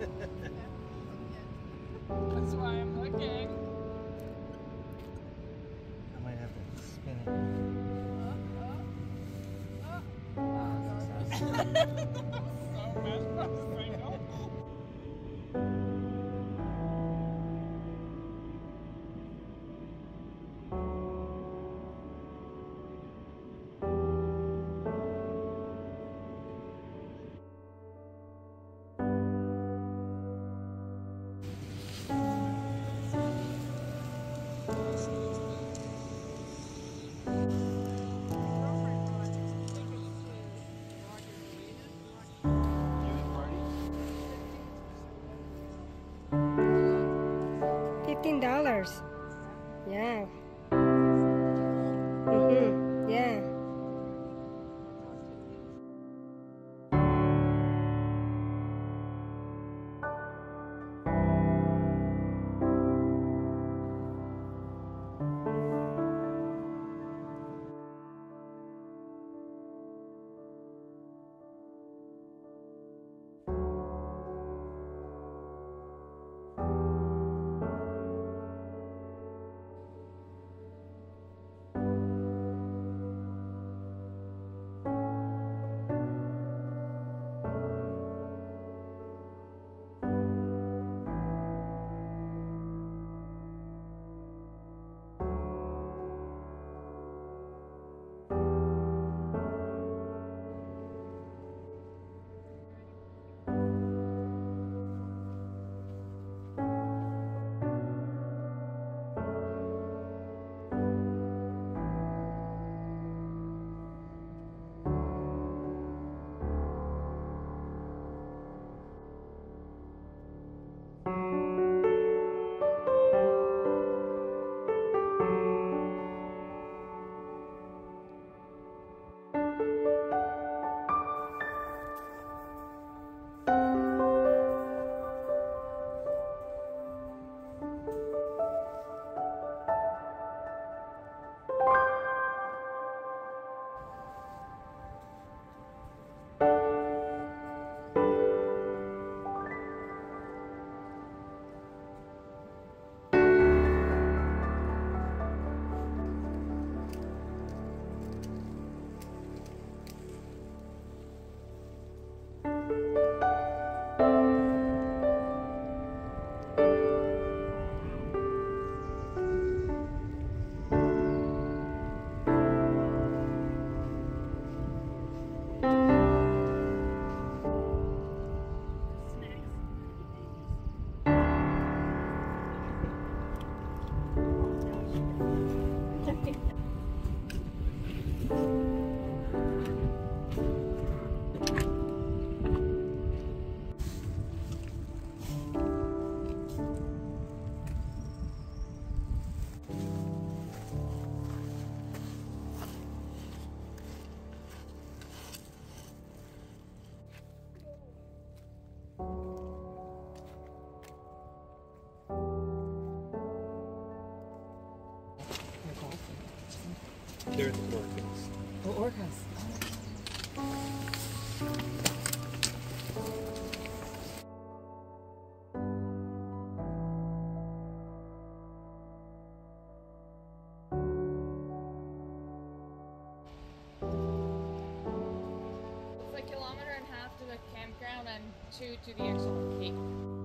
That's why I'm looking. I might have to spin it. Oh, oh, oh. Yeah. They're the orcas. Oh, orcas. It's a kilometer and a half to the campground and two to the actual peak.